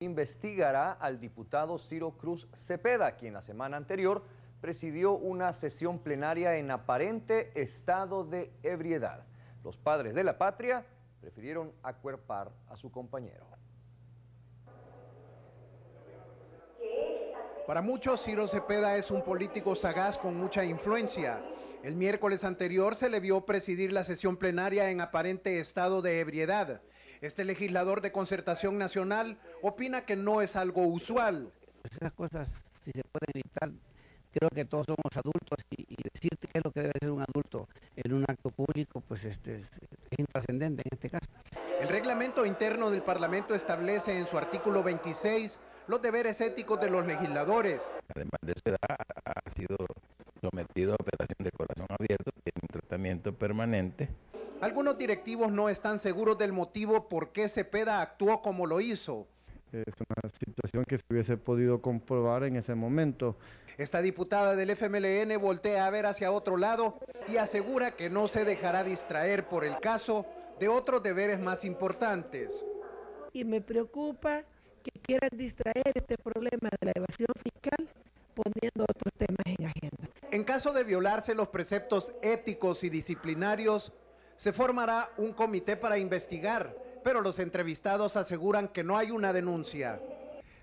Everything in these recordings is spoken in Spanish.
investigará al diputado Ciro Cruz Cepeda, quien la semana anterior presidió una sesión plenaria en aparente estado de ebriedad. Los padres de la patria prefirieron acuerpar a su compañero. Para muchos, Ciro Cepeda es un político sagaz con mucha influencia. El miércoles anterior se le vio presidir la sesión plenaria en aparente estado de ebriedad. Este legislador de concertación nacional opina que no es algo usual. Esas cosas, si se pueden evitar, creo que todos somos adultos y, decirte qué es lo que debe ser un adulto en un acto público, pues este es, es intrascendente en este caso. El reglamento interno del Parlamento establece en su artículo 26 los deberes éticos de los legisladores. Además de su edad, ha sido sometido a operación de corazón abierto, tiene un tratamiento permanente. Algunos directivos no están seguros del motivo por qué Cepeda actuó como lo hizo. Es una situación que se hubiese podido comprobar en ese momento. Esta diputada del FMLN voltea a ver hacia otro lado y asegura que no se dejará distraer por el caso de otros deberes más importantes. Y me preocupa que quieran distraer este problema de la evasión fiscal poniendo otros temas en agenda. En caso de violarse los preceptos éticos y disciplinarios, se formará un comité para investigar, pero los entrevistados aseguran que no hay una denuncia.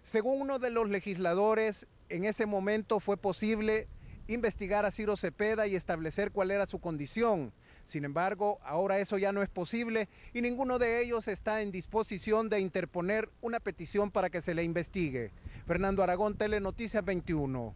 Según uno de los legisladores, en ese momento fue posible investigar a Ciro Cepeda y establecer cuál era su condición. Sin embargo, ahora eso ya no es posible y ninguno de ellos está en disposición de interponer una petición para que se le investigue. Fernando Aragón, Telenoticias 21.